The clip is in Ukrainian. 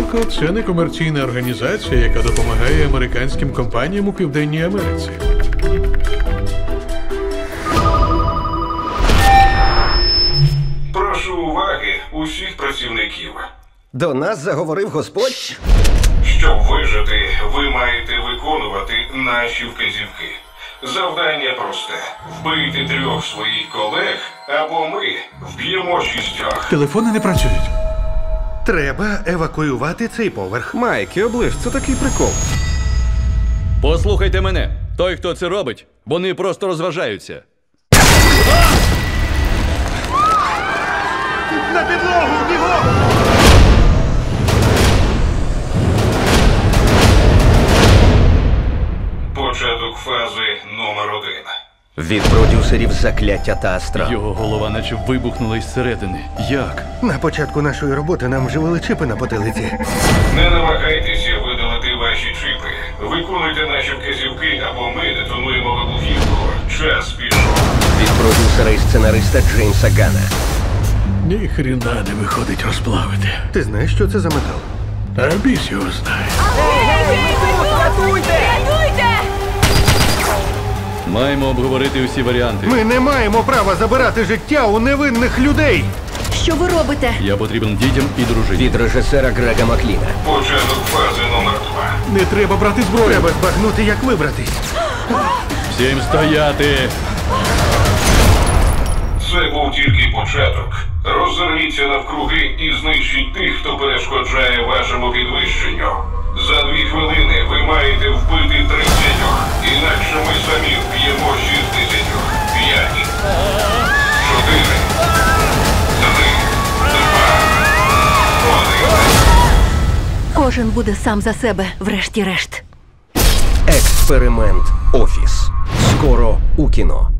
Тобто це не комерційна організація, яка допомагає американським компаніям у Південній Америці. Прошу уваги усіх працівників. До нас заговорив Господь. Щоб вижити, ви маєте виконувати наші вказівки. Завдання просте: вбийте трьох своїх колег, або ми вб'ємо шістьох. Телефони не працюють. Треба евакуювати цей поверх. Майки, оближ, це такий прикол. Послухайте мене. Той, хто це робить, вони просто розважаються. На підлогу, бігом! Початок фази номер один. Від продюсерів закляття та астрал. Його голова наче вибухнула із середини. Як? На початку нашої роботи нам вживили чипи на потилиці. Не намагайтеся видалити ваші чипи. Виконуйте наші вказівки, або ми детонуємо вибухівку. Час пішов. Від продюсера і сценариста Джеймса Гана. Ні хріна не виходить розплавити. Ти знаєш, що це за метал? А біс його знає. Маємо обговорити усі варіанти. Ми не маємо права забирати життя у невинних людей. Що ви робите? Я потрібен дітям і дружині. Від режисера Грега Макліна. Початок фази номер два. Не треба брати зброю. Треба збагнути, як вибратись. Всім стояти! Це був тільки початок. Роззирніться навкруги і знищіть тих, хто перешкоджає вашому підвищенню. За дві хвилини ви маєте вбити тридцятьох, інакше ми самі Кожен буде сам за себе, врешті-решт. Експеримент Офіс. Скоро у кіно.